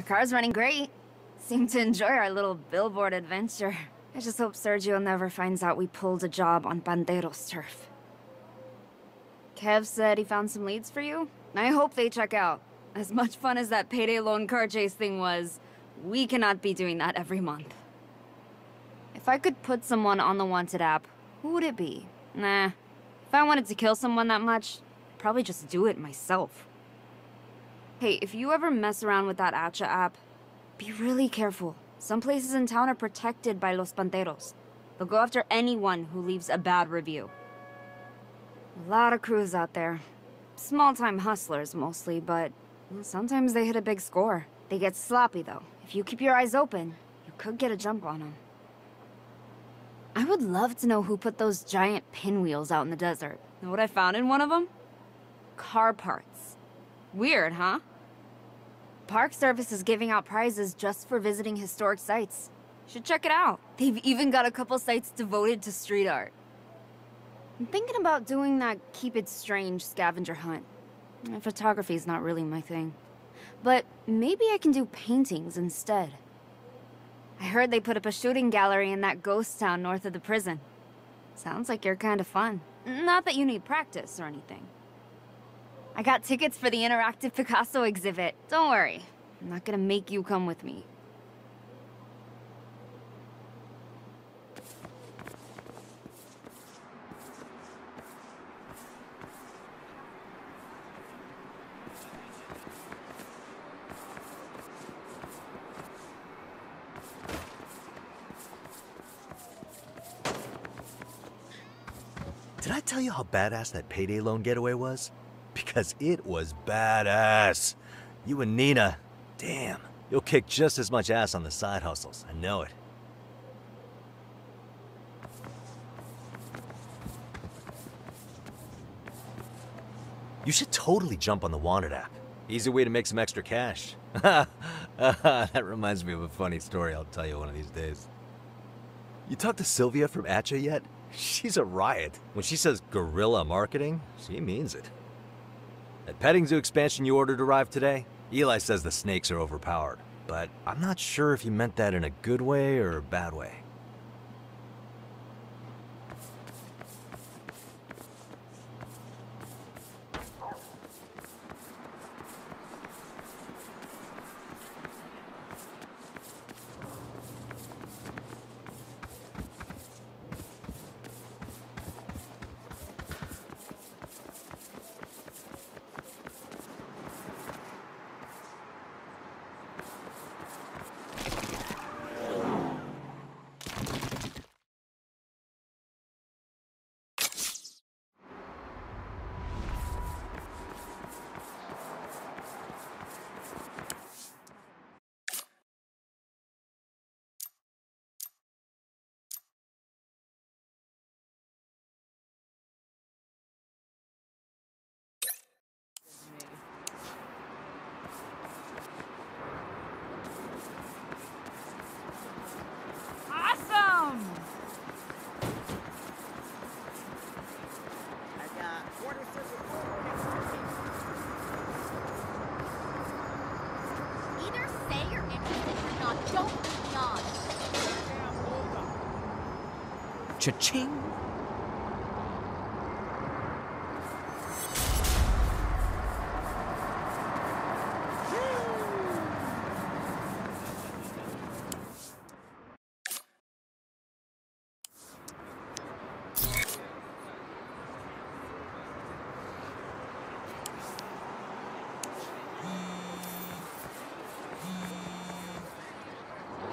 The car's running great. Seem to enjoy our little billboard adventure. I just hope Sergio never finds out we pulled a job on Bandero's turf. Kev said he found some leads for you. I hope they check out. As much fun as that payday loan car chase thing was, we cannot be doing that every month. If I could put someone on the wanted app, who would it be? Nah. If I wanted to kill someone that much, I'd probably just do it myself. Hey, if you ever mess around with that Atcha app, be really careful. Some places in town are protected by Los Panteros. They'll go after anyone who leaves a bad review. A lot of crews out there. Small-time hustlers, mostly, but sometimes they hit a big score. They get sloppy, though. If you keep your eyes open, you could get a jump on them. I would love to know who put those giant pinwheels out in the desert. Know what I found in one of them? Car parts. Weird, huh? Park Service is giving out prizes just for visiting historic sites. Should check it out. They've even got a couple sites devoted to street art. I'm thinking about doing that Keep It Strange scavenger hunt. Photography is not really my thing. But maybe I can do paintings instead. I heard they put up a shooting gallery in that ghost town north of the prison. Sounds like you're kind of fun. Not that you need practice or anything. I got tickets for the interactive Picasso exhibit. Don't worry. I'm not gonna make you come with me. Did I tell you how badass that payday loan getaway was? Because it was badass. You and Neenah, damn, you'll kick just as much ass on the side hustles. I know it. You should totally jump on the Wanted app. Easy way to make some extra cash. that reminds me of a funny story I'll tell you one of these days. You talked to Sylvia from Atcha yet? She's a riot. When she says guerrilla marketing, she means it. That petting zoo expansion you ordered arrived today? Eli says the snakes are overpowered, but I'm not sure if he meant that in a good way or a bad way. Cha-ching!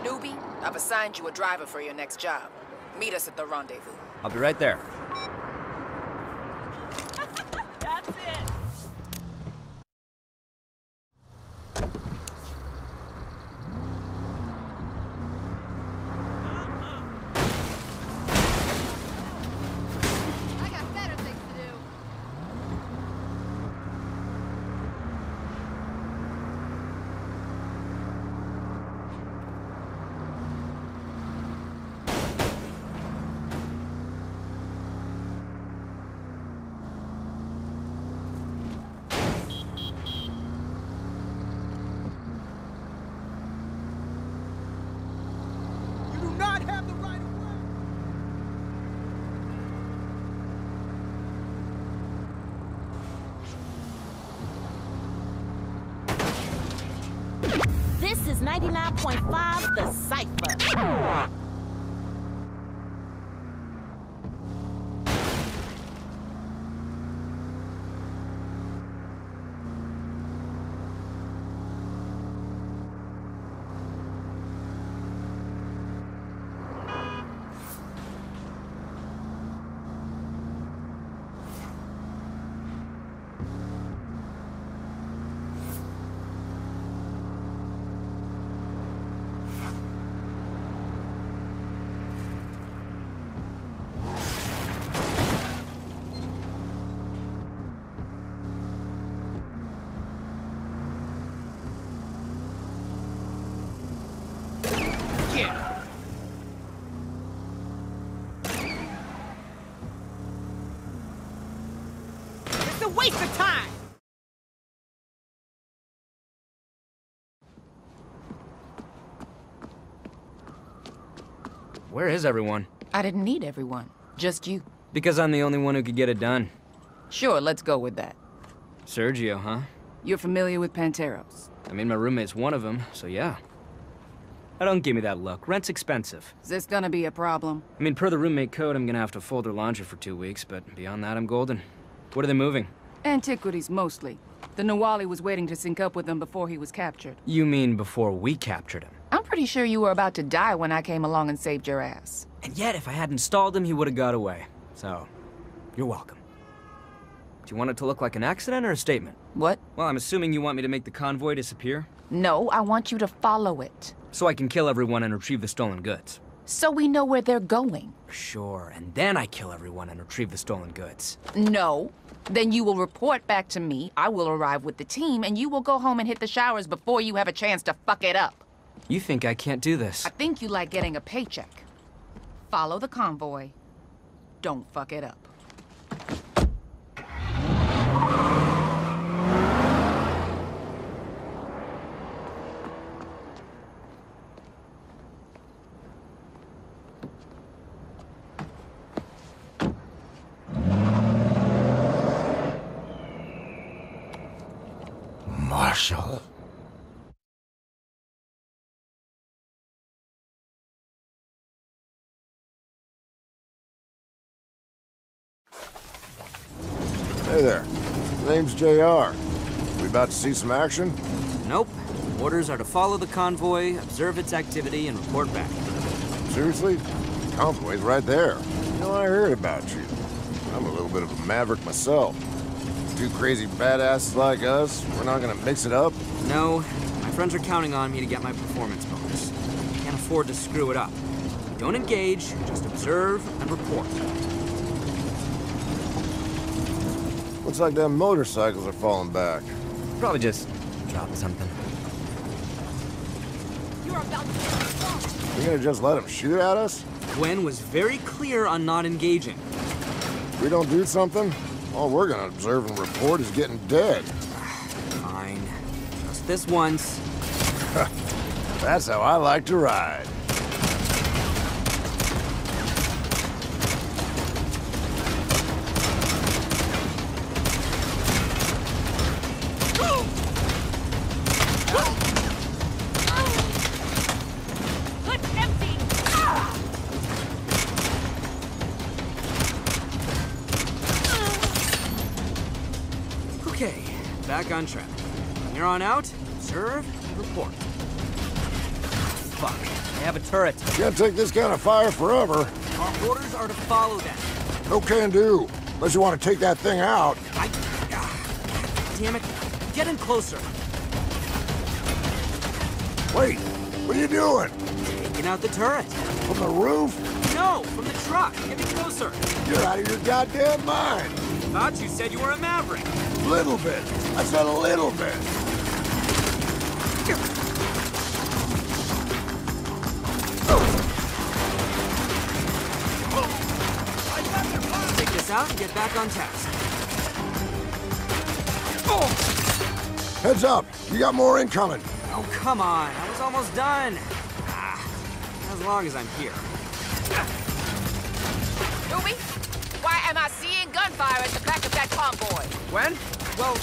Newbie, I've assigned you a driver for your next job. Meet us at the rendezvous. I'll be right there. This is 99.5 The Cypher. Where is everyone? I didn't need everyone. Just you. Because I'm the only one who could get it done. Sure, let's go with that. Sergio, huh? You're familiar with Panteros. I mean, my roommate's one of them, so yeah. I don't give me that look. Rent's expensive. Is this gonna be a problem? I mean, per the roommate code, I'm gonna have to fold her laundry for two weeks, but beyond that, I'm golden. What are they moving? Antiquities, mostly. The Nahualli was waiting to sync up with them before he was captured. You mean before we captured him? I'm pretty sure you were about to die when I came along and saved your ass. And yet, if I hadn't stalled him, he would have got away. So, you're welcome. Do you want it to look like an accident or a statement? What? Well, I'm assuming you want me to make the convoy disappear? No, I want you to follow it. So I can kill everyone and retrieve the stolen goods. So we know where they're going. Sure, and then I kill everyone and retrieve the stolen goods. No. Then you will report back to me, I will arrive with the team, and you will go home and hit the showers before you have a chance to fuck it up. You think I can't do this? I think you like getting a paycheck. Follow the convoy. Don't fuck it up. Marshall. Hey there. Name's JR. We about to see some action? Nope. Orders are to follow the convoy, observe its activity, and report back. Seriously? Convoy's right there. You know, I heard about you. I'm a little bit of a maverick myself. Two crazy badasses like us, we're not gonna mix it up? No, my friends are counting on me to get my performance bonus. Can't afford to screw it up. Don't engage, just observe and report. Looks like them motorcycles are falling back. Probably just drop something. You're about to get fucked. You gonna just let them shoot at us? Gwen was very clear on not engaging. If we don't do something, all we're gonna observe and report is getting dead. Fine. Just this once. That's how I like to ride. On. From here on out, observe and report. Fuck, I have a turret. Can't take this kind of fire forever. Our orders are to follow them. No can do. Unless you want to take that thing out. I... ah, damn it. Get in closer. Wait, what are you doing? Taking out the turret. From the roof? No, from the truck. Get me closer. You're out of your goddamn mind. Thought you said you were a maverick. A little bit. I said a little bit. Take this out and get back on task. Heads up. You got more incoming. Oh, come on. I was almost done. Ah, as long as I'm here. Ruby, why am I seeing gunfire at the back of that convoy? When? Well,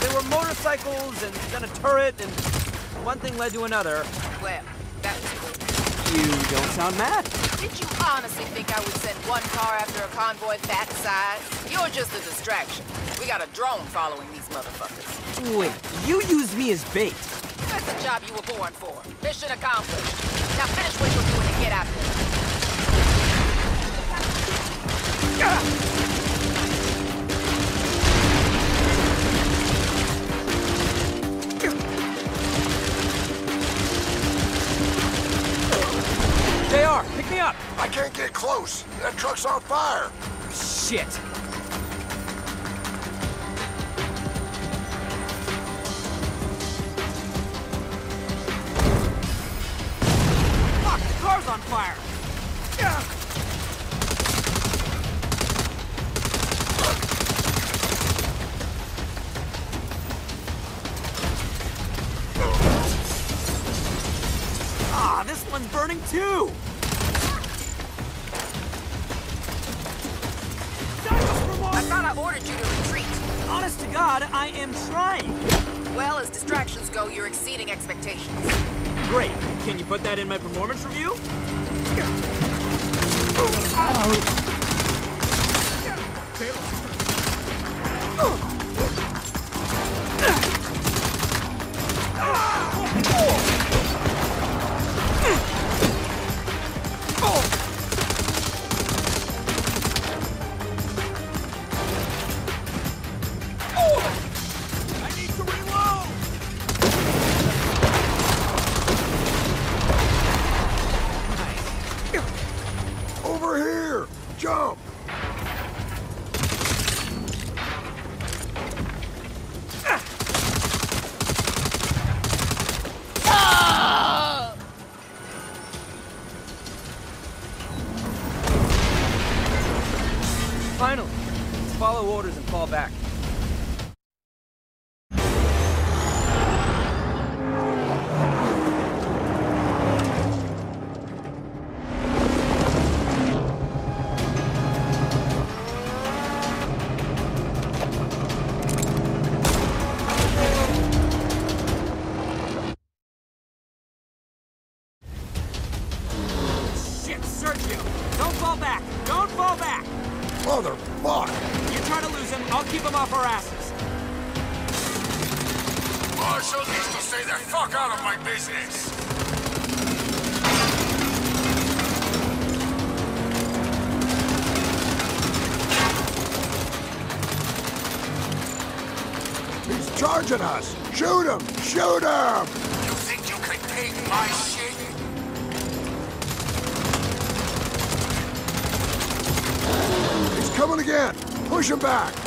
there were motorcycles and then a turret and... one thing led to another. Well, that was cool. You don't sound mad. Did you honestly think I would send one car after a convoy that size? You're just a distraction. We got a drone following these motherfuckers. Wait, you used me as bait. That's the job you were born for. Mission accomplished. Now finish what you're doing and get out of here. JR, pick me up. I can't get close. That truck's on fire. Shit. Shoot him! Shoot him! You think you can take my shit? He's coming again! Push him back!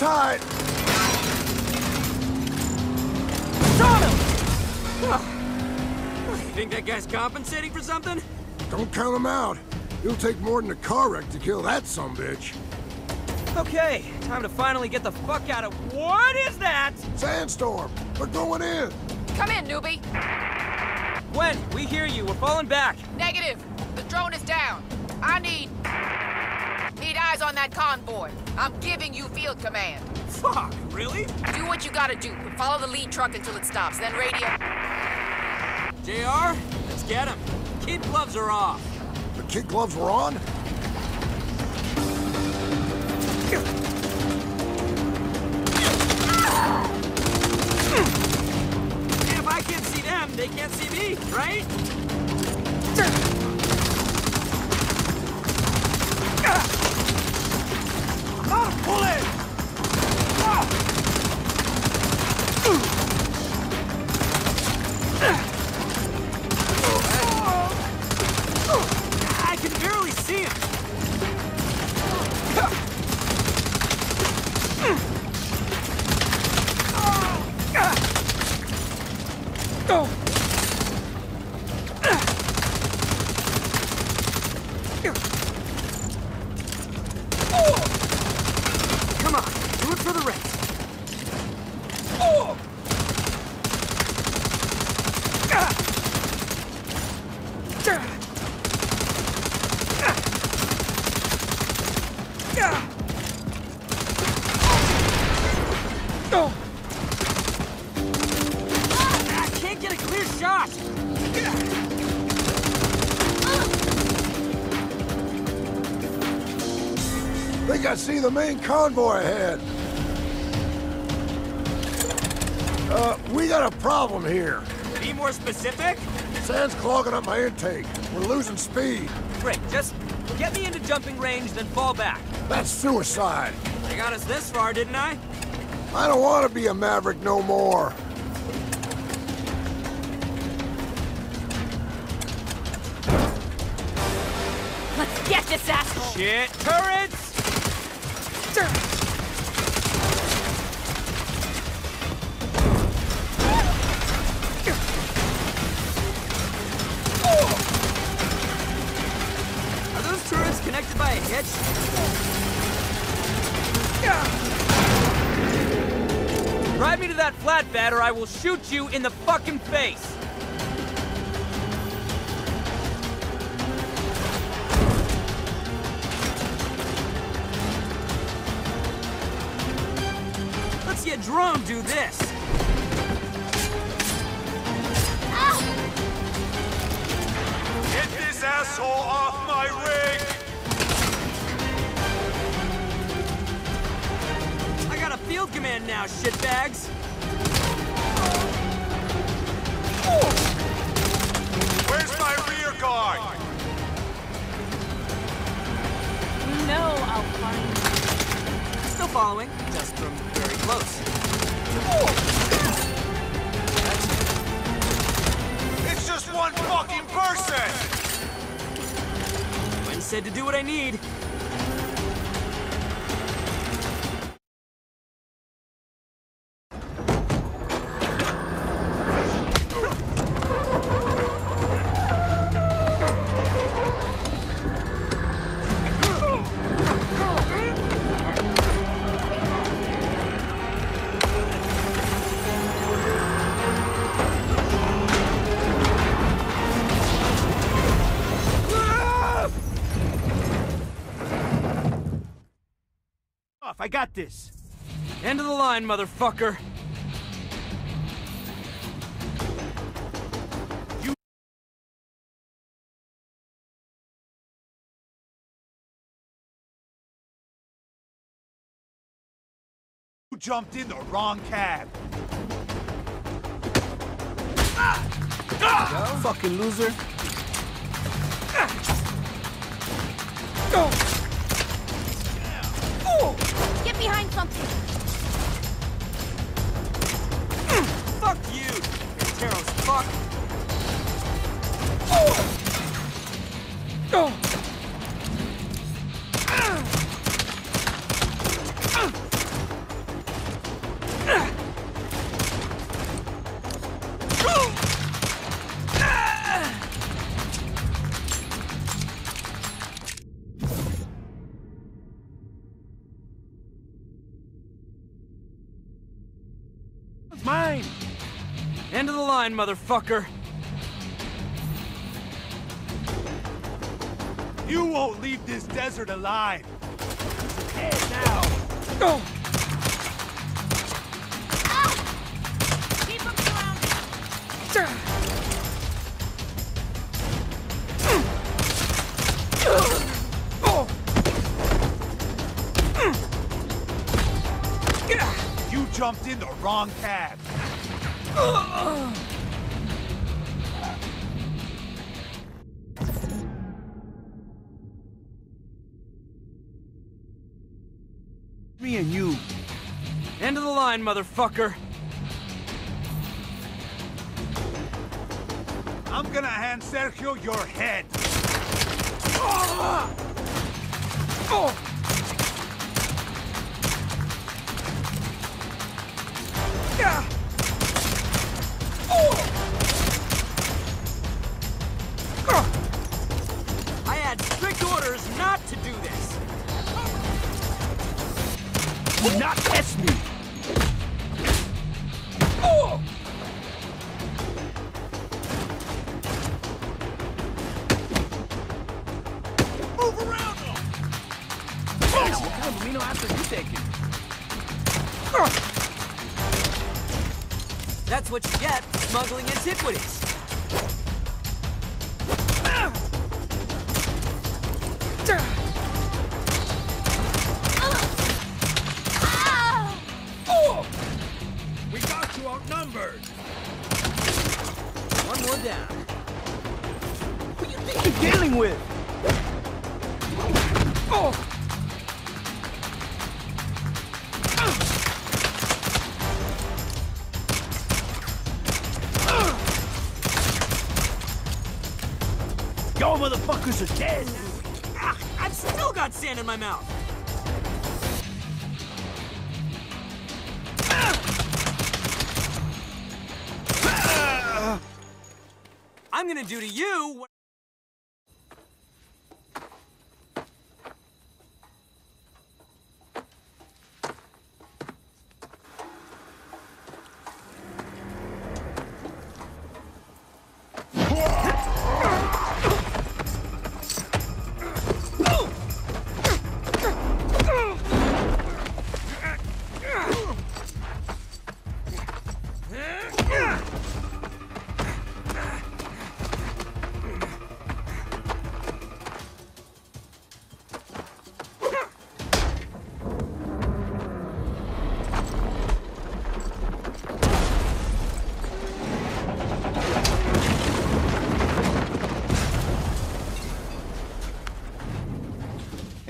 It's gonna be. You think that guy's compensating for something? Don't count him out. It'll take more than a car wreck to kill that sumbitch. Okay, time to finally get the fuck out of- What is that? Sandstorm! We're going in! Come in, newbie. Gwen, we hear you. We're falling back. Negative. The drone is down. I need... Need eyes on that convoy. I'm giving you field command. Fuck, really? Do what you gotta do. Follow the lead truck until it stops. Then radio... JR, let's get him. Kid gloves are off. The kid gloves were on? If I can't see them, they can't see me, right? Not Think I see the main convoy ahead. Uh, we got a problem here. Be more specific? Sand's clogging up my intake. We're losing speed. Great, just get me into jumping range, then fall back. That's suicide. I got us this far, didn't I? I don't want to be a maverick no more. Let's get this asshole! Shit, turrets! Are those turrets connected by a hitch? Drive me to that flatbed or I will shoot you in the fucking face! Said to do what I need. I got this. End of the line, motherfucker. You jumped in the wrong cab. Fucking loser. Get behind something! Fuck you, Taros fuck. It's motherfucker. You won't leave this desert alive! Head now! Surrounded! You jumped in the wrong cab! Line, motherfucker. I'm gonna hand Sergio your head. I you dealing with? Y'all motherfuckers are dead! Ah, I've still got sand in my mouth. I'm gonna do to you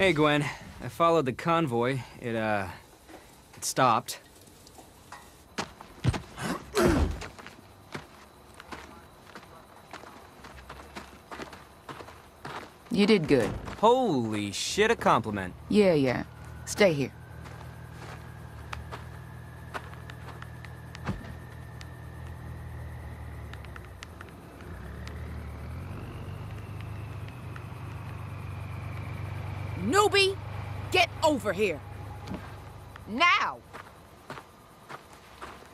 Hey, Gwen. I followed the convoy. It, uh... It stopped. You did good. Holy shit, a compliment. Yeah, yeah. Stay here. Newbie, get over here. Now!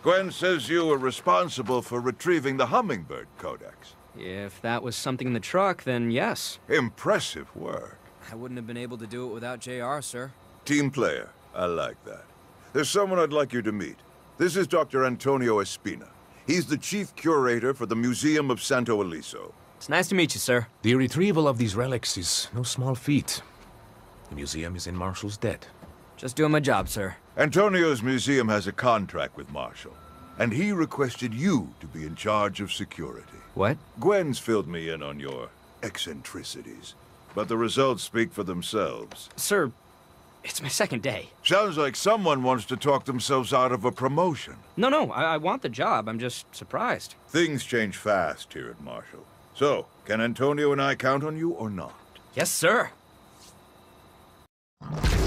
Gwen says you were responsible for retrieving the Hummingbird Codex. If that was something in the truck, then yes. Impressive work. I wouldn't have been able to do it without JR, sir. Team player. I like that. There's someone I'd like you to meet. This is Dr. Antonio Espina. He's the chief curator for the Museum of Santo Ileso. It's nice to meet you, sir. The retrieval of these relics is no small feat. The museum is in Marshall's debt. Just doing my job, sir. Antonio's museum has a contract with Marshall, and he requested you to be in charge of security. What? Gwen's filled me in on your eccentricities, but the results speak for themselves. Sir, it's my second day. Sounds like someone wants to talk themselves out of a promotion. No, no, I, I want the job. I'm just surprised. Things change fast here at Marshall. So, can Antonio and I count on you or not? Yes, sir. Thank you.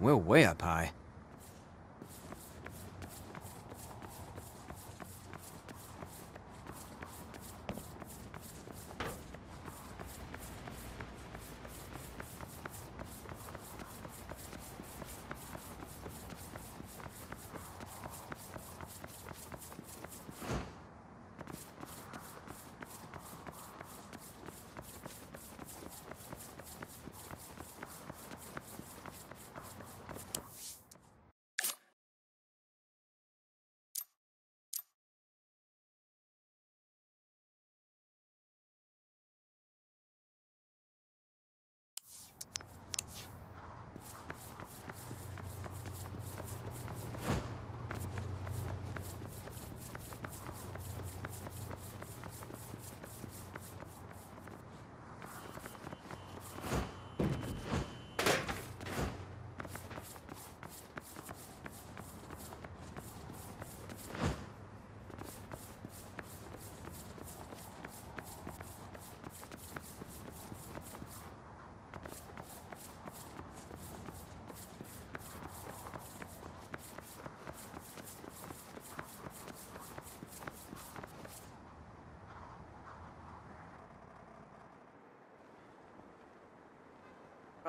We're way up high.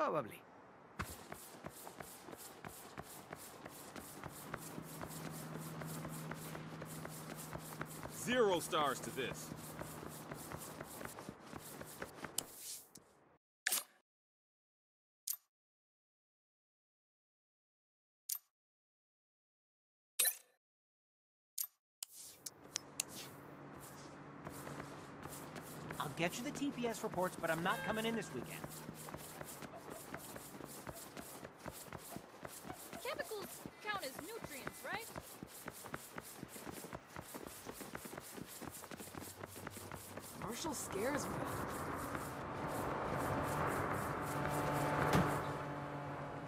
Probably. Zero stars to this. I'll get you the TPS reports, but I'm not coming in this weekend. Chemicals count as nutrients, right? Scares me.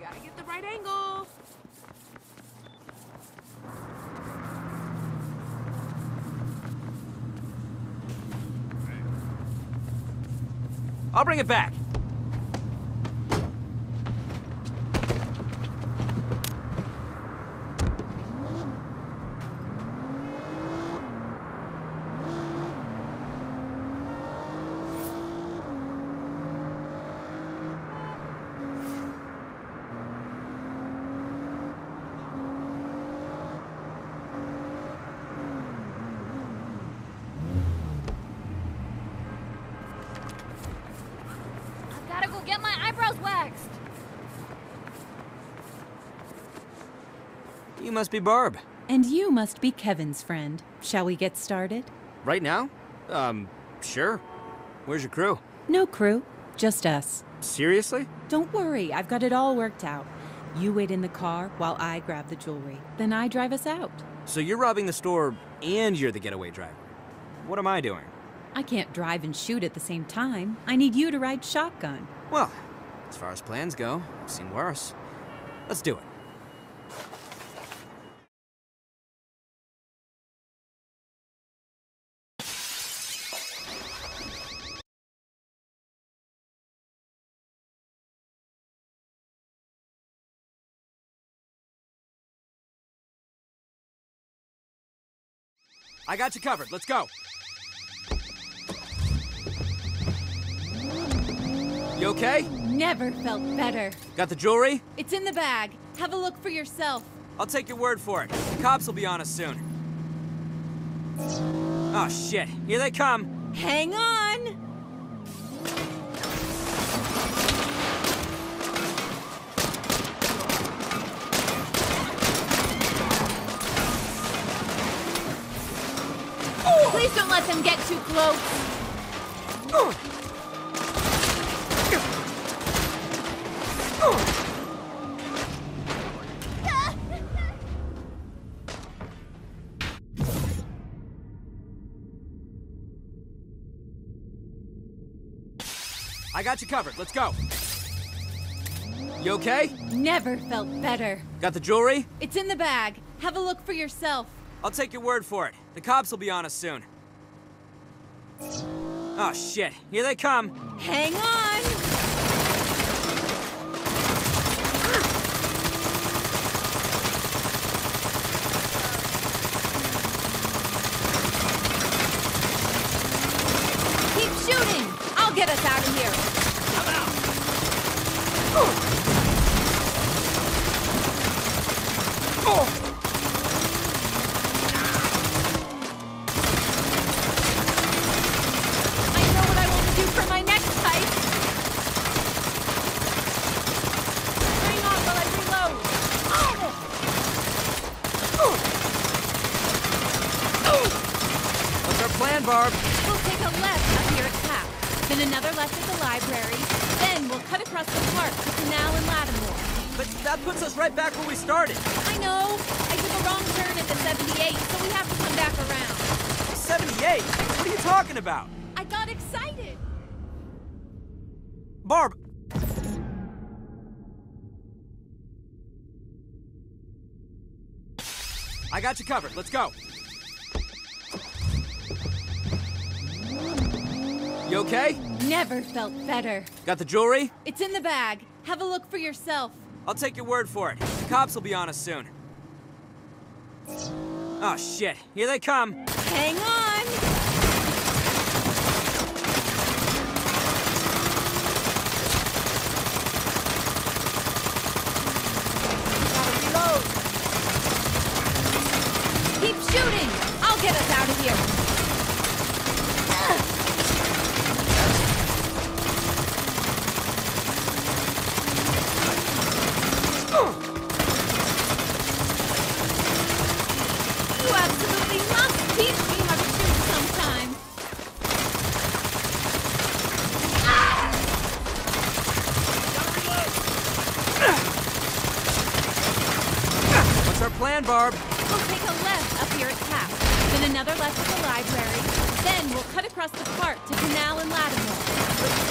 Gotta get the right angle. I'll bring it back. I've gotta go get my eyebrows waxed. You must be Barb. And you must be Kevin's friend. Shall we get started? Right now? Um, sure. Where's your crew? No crew, just us. Seriously? Don't worry, I've got it all worked out. You wait in the car while I grab the jewelry. Then I drive us out. So you're robbing the store and you're the getaway driver. What am I doing? I can't drive and shoot at the same time. I need you to ride shotgun. Well, as far as plans go, I've seen worse. Let's do it. I got you covered. Let's go. You okay? Never felt better. Got the jewelry? It's in the bag. Have a look for yourself. I'll take your word for it. The cops will be on us soon. Oh shit, here they come. Hang on! Let them get too close. I got you covered. Let's go. You okay? Never felt better. Got the jewelry? It's in the bag. Have a look for yourself. I'll take your word for it. The cops will be on us soon. Oh shit, here they come. Hang on! get us out of here. I know what I want to do for my next fight. Hang on while I reload. What's our plan, Barb? We'll take a left up here at Cap, then another left at the library, then we'll cut across the park to Canal and Lattimore. But that puts us right back where we started. I know. I took a wrong turn at the 78, so we have to come back around. 78? What are you talking about? I got excited. Barb! I got you covered. Let's go. You okay? Never felt better. Got the jewelry? It's in the bag. Have a look for yourself. I'll take your word for it. The cops will be on us soon. Oh, shit. Here they come. Hang on. Keep shooting. I'll get us out of here. You absolutely must teach me how to shoot sometime. What's our plan, Barb? We'll take a left up here at Cap, then another left at the library, then we'll cut across the park to Canal and Lattimore.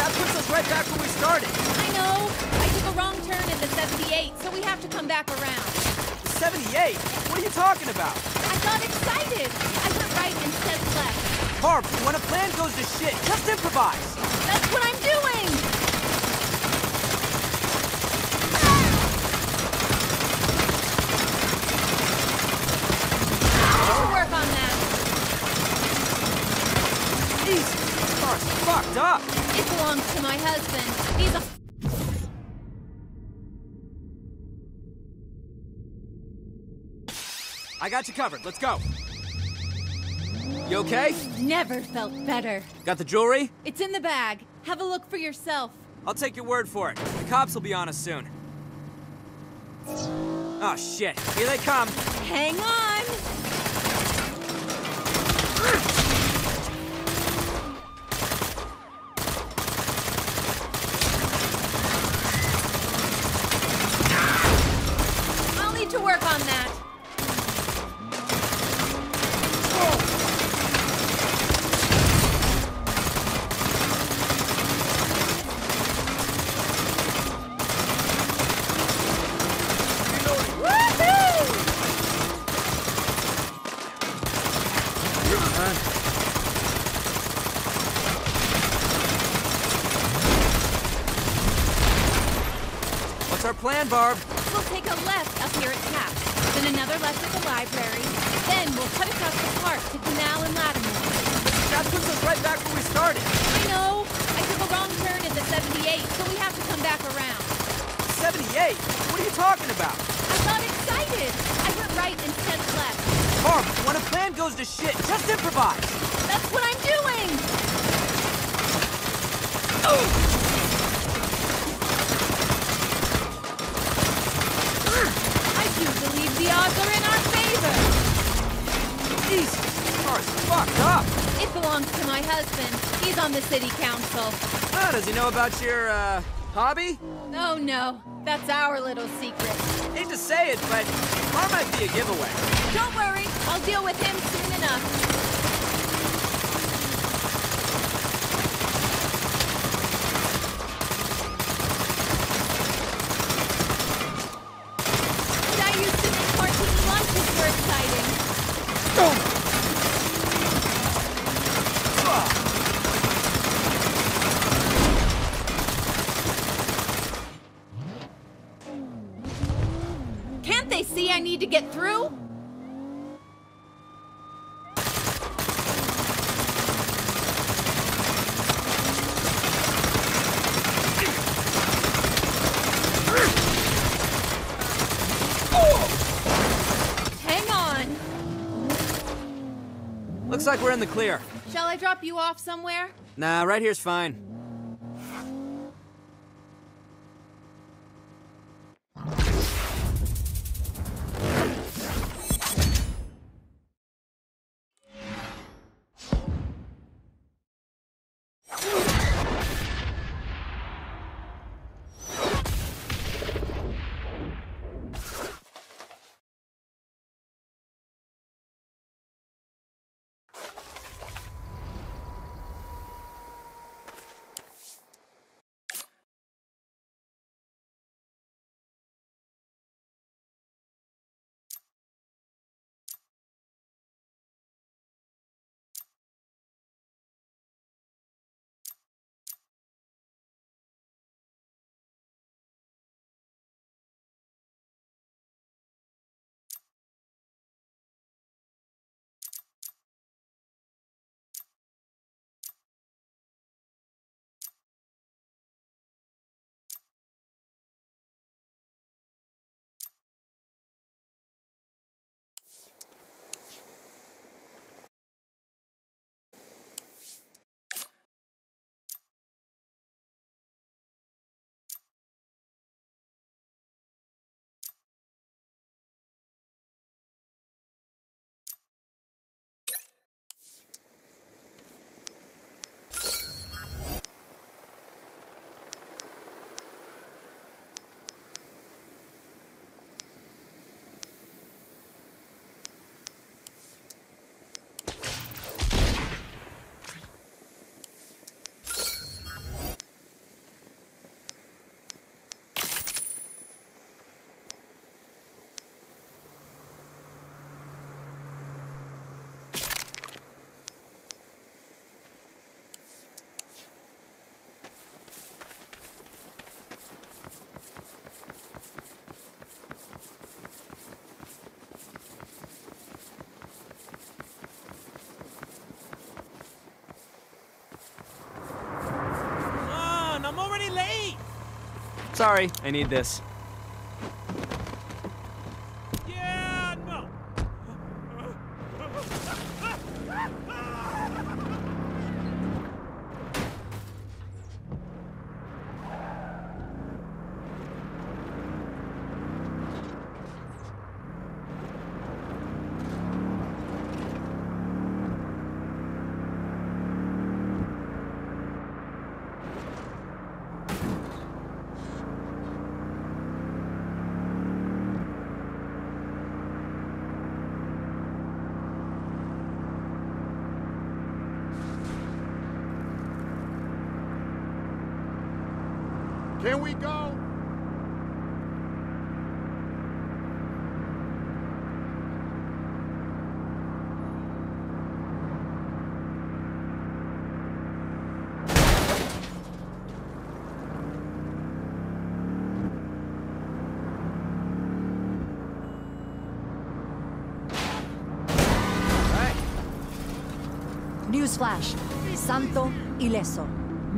That puts us right back where we started. I know. I took a wrong turn at the 78, so we have to come back around. 78? What are you talking about? I got excited. I went right instead of left. Barb, when a plan goes to shit, just improvise. That's what I'm doing. We'll work on that. Easy. This car's fucked up. It belongs to my husband. He's a I got you covered. Let's go. You okay? Never felt better. Got the jewelry? It's in the bag. Have a look for yourself. I'll take your word for it. The cops will be on us soon. Oh, shit. Here they come. Hang on. I'll need to work on that. What's Barb? We'll take a left up here at Cap, then another left at the library, then we'll cut across the park to Canal and Lattimore. That puts us right back where we started. I know. I took a wrong turn at the 78, so we have to come back around. 78? What are you talking about? I got excited. I went right instead of left. Barb, when a plan goes to shit, just improvise. That's what I'm doing. I do believe the odds are in our favor. This car's fucked up. It belongs to my husband. He's on the city council. Oh, does he know about your, uh, hobby? Oh no, that's our little secret. Hate to say it, but car might be a giveaway. Don't worry, I'll deal with him soon enough. And I used to think martini lunches were exciting. Can't they see I need to get through? Looks like we're in the clear. Shall I drop you off somewhere? Nah, right here's fine. Sorry, I need this. Yeah, no! Can we go? Newsflash Santo Ileso.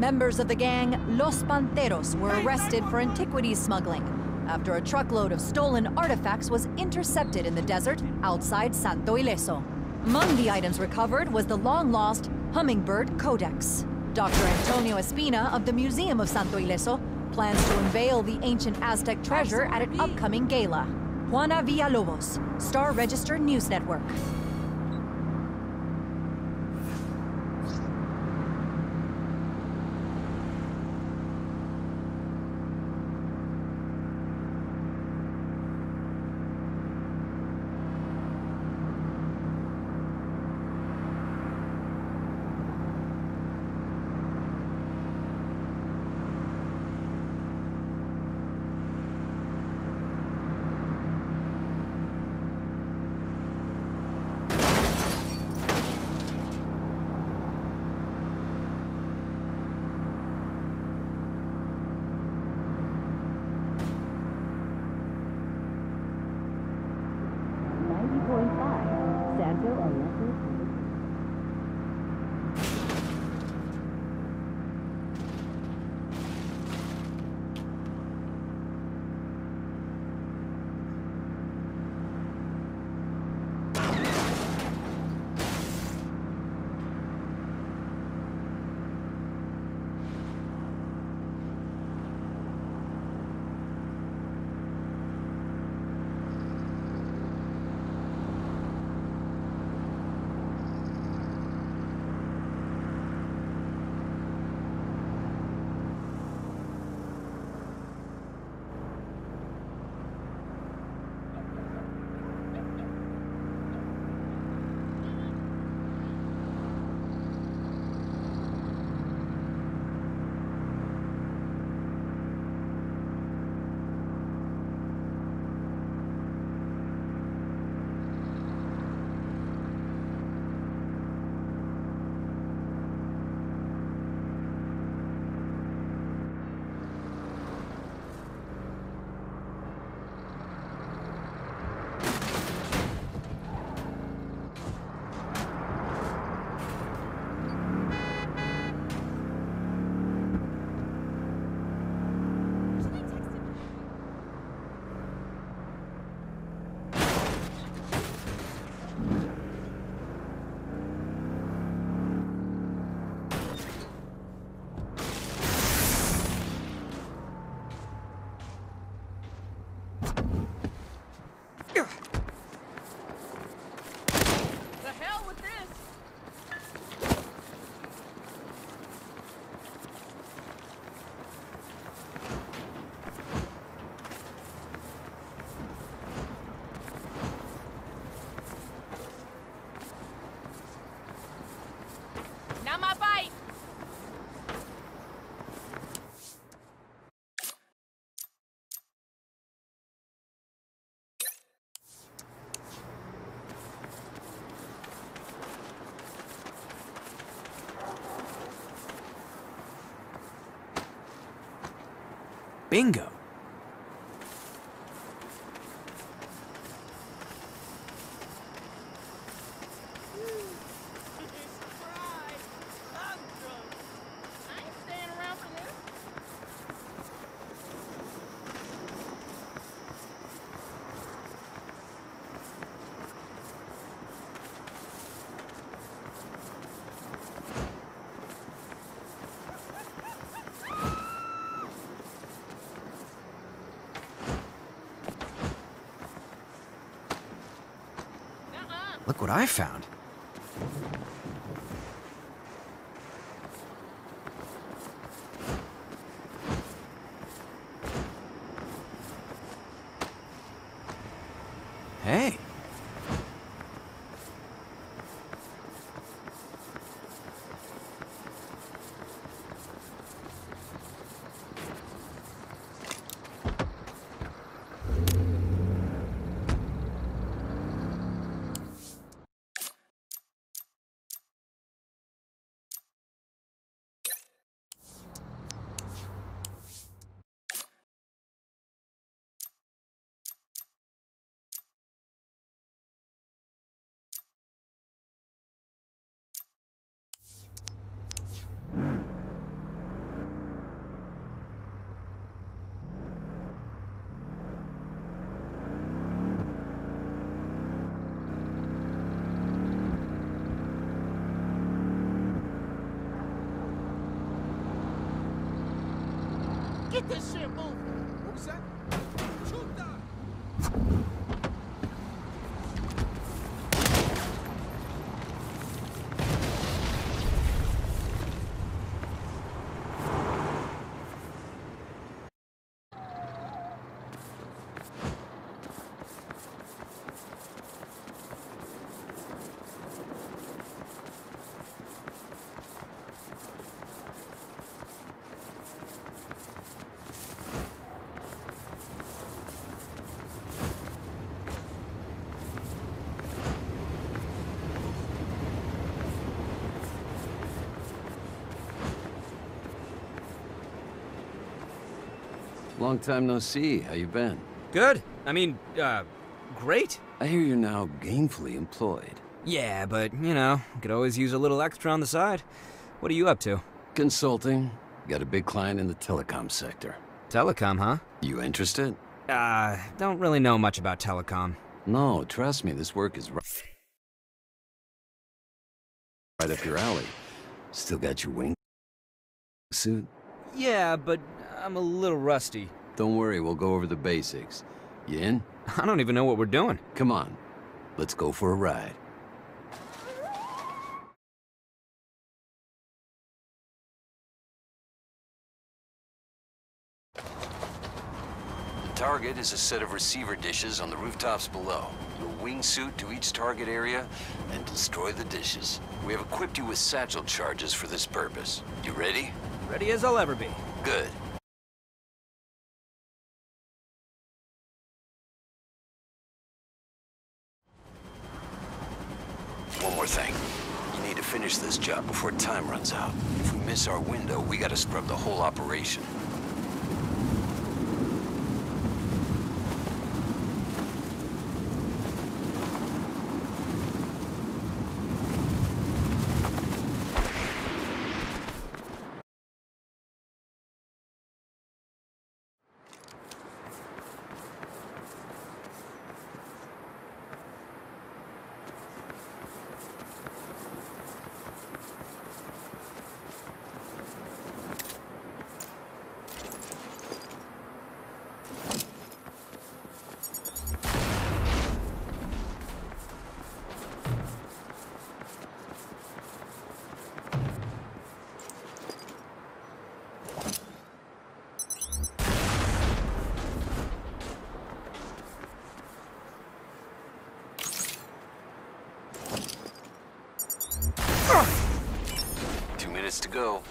Members of the gang Los Panteros were arrested for antiquities smuggling after a truckload of stolen artifacts was intercepted in the desert outside Santo Ileso. Among the items recovered was the long lost Hummingbird Codex. Dr. Antonio Espina of the Museum of Santo Ileso plans to unveil the ancient Aztec treasure at an upcoming gala. Juana Villalobos, Star Register News Network. Bingo. Look what I found. Hey. Get this shit moving. What was that? Shoot that. Long time no see. How you been? Good. I mean, uh, great. I hear you're now gainfully employed. Yeah, but, you know, could always use a little extra on the side. What are you up to? Consulting. Got a big client in the telecom sector. Telecom, huh? You interested? Uh, don't really know much about telecom. No, trust me, this work is right right up your alley. Still got your wing suit? Yeah, but I'm a little rusty. Don't worry, we'll go over the basics. You in? I don't even know what we're doing. Come on, let's go for a ride. The target is a set of receiver dishes on the rooftops below. You'll wingsuit to each target area and destroy the dishes. We have equipped you with satchel charges for this purpose. You ready? Ready as I'll ever be. Good. One more thing. You need to finish this job before time runs out. If we miss our window, we gotta scrub the whole operation. to go.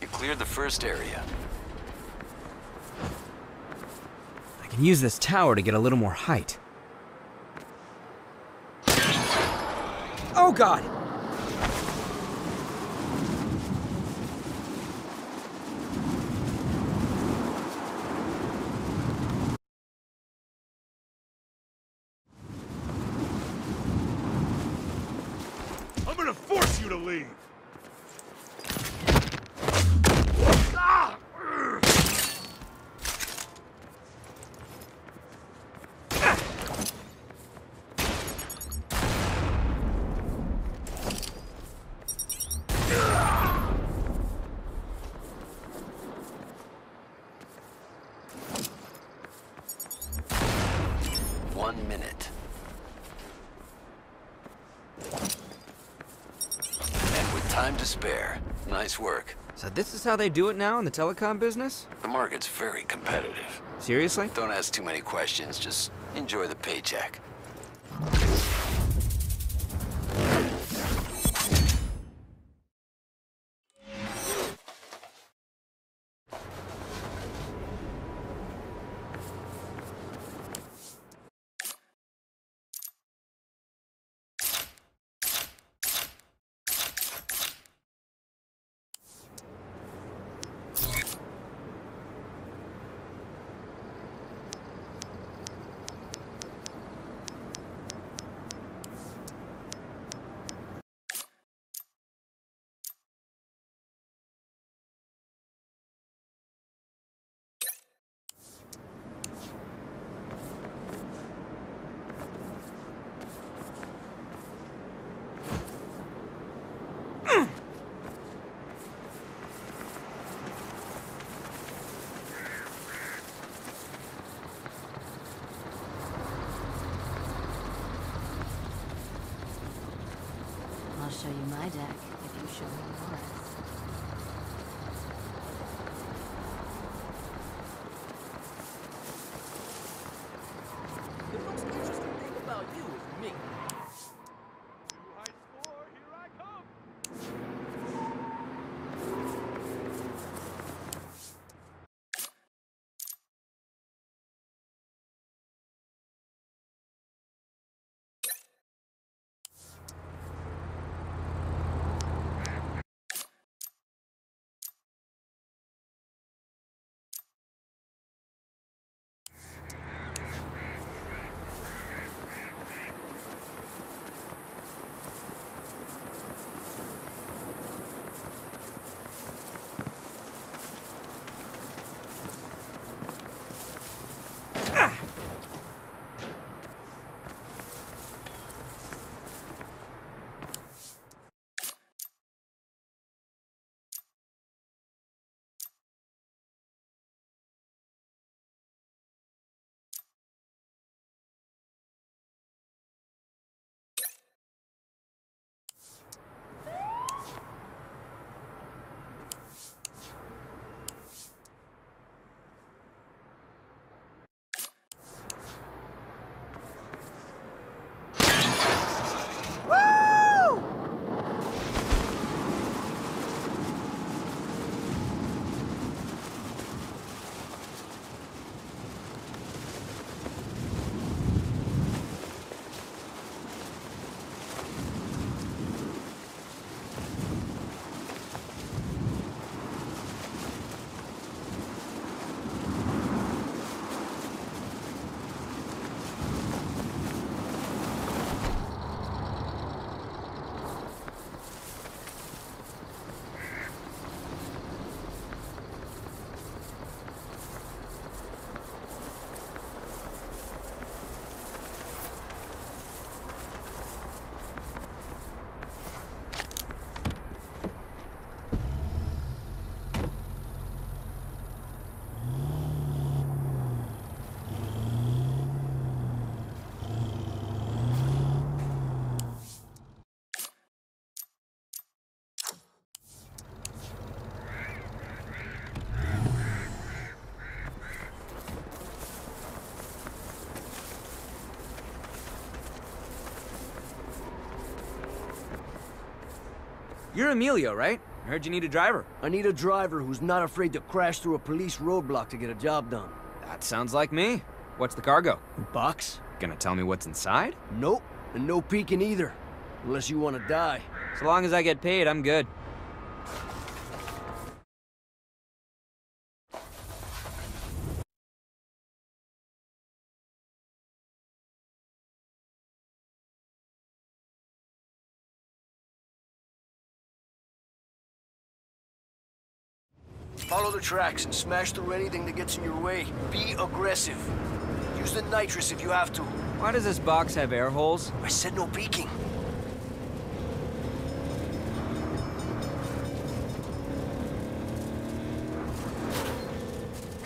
You cleared the first area. I can use this tower to get a little more height. Oh god! time to spare. Nice work. So this is how they do it now in the telecom business? The market's very competitive. Seriously? Don't ask too many questions, just enjoy the paycheck. You're Emilio, right? I heard you need a driver. I need a driver who's not afraid to crash through a police roadblock to get a job done. That sounds like me. What's the cargo? Box. Gonna tell me what's inside? Nope, and no peeking either. Unless you want to die. So long as I get paid, I'm good. Tracks and smash through anything that gets in your way. Be aggressive. Use the nitrous if you have to. Why does this box have air holes? I said no peeking.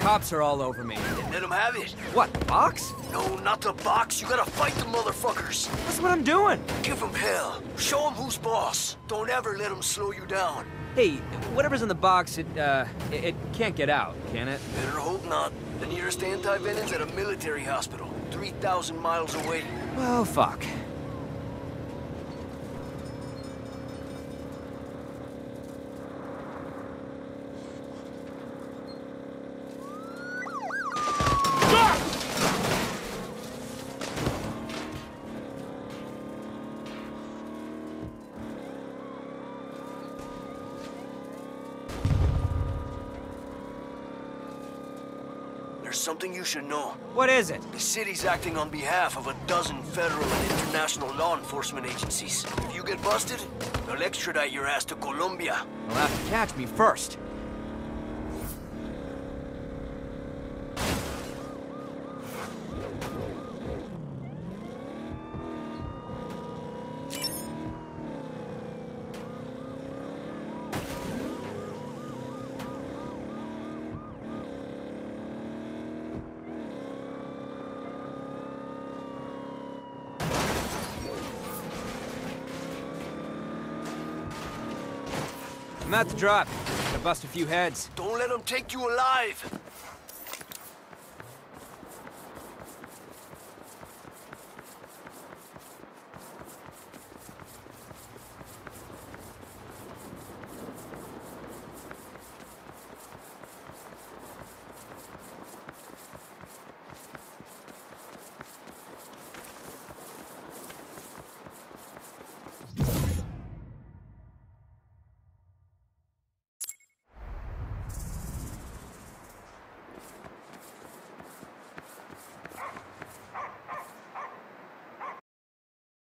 Cops are all over me. Let them have it. What, the box? No, not the box. You gotta fight the motherfuckers. That's what I'm doing. Give them hell. Show them who's boss. Don't ever let them slow you down. Hey, whatever's in the box, it, uh, it, it can't get out, can it? Better hope not. The nearest anti-venom's at a military hospital, 3,000 miles away. Well, fuck. There's something you should know. What is it? The city's acting on behalf of a dozen federal and international law enforcement agencies. If you get busted, they'll extradite your ass to Colombia. They'll have to catch me first. At the drop. Gonna bust a few heads. Don't let them take you alive.